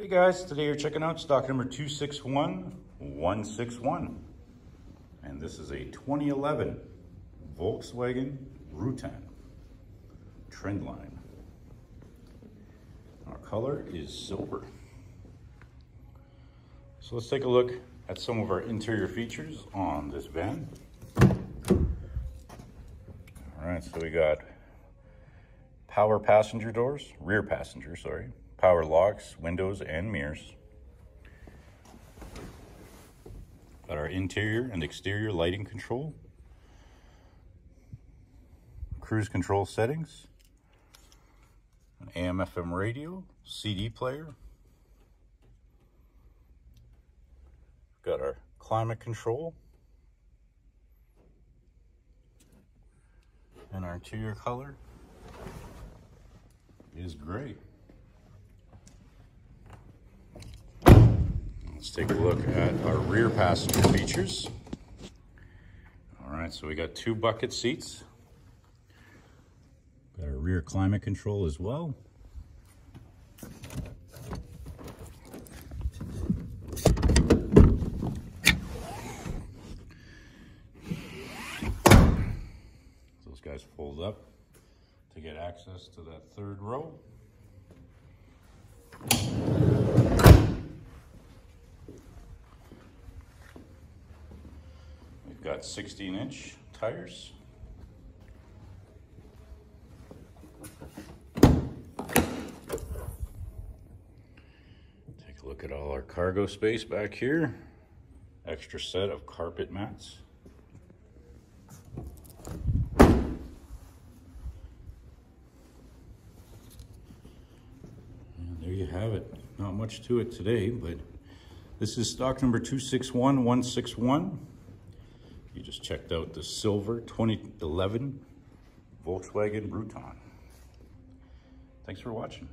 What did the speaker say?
Hey guys, today you're checking out stock number 261161. And this is a 2011 Volkswagen Routan Trendline. Our color is silver. So let's take a look at some of our interior features on this van. All right, so we got power passenger doors, rear passenger, sorry, power locks, windows, and mirrors. Got our interior and exterior lighting control, cruise control settings, an AM FM radio, CD player. Got our climate control, and our interior color is gray. Let's take a look at our rear passenger features. All right, so we got two bucket seats. Got our rear climate control as well. Those guys fold up to get access to that third row. Got 16 inch tires. Take a look at all our cargo space back here. Extra set of carpet mats. And there you have it. Not much to it today, but this is stock number 261161. You just checked out the silver 2011 Volkswagen Routan. Thanks for watching.